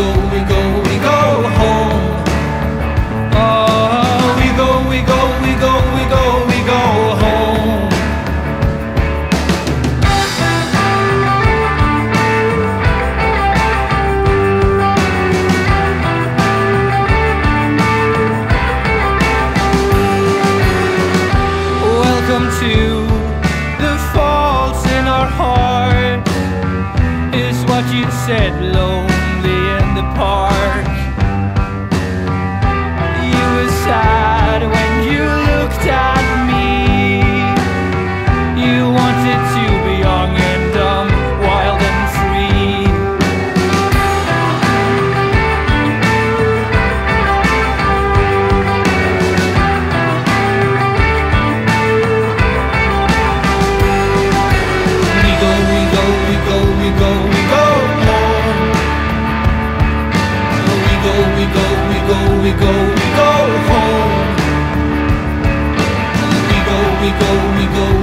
go, we go, we go home. Oh, we go, we go, we go, we go, we go home. Welcome to the faults in our heart. Is what you said, Lord. We go we go,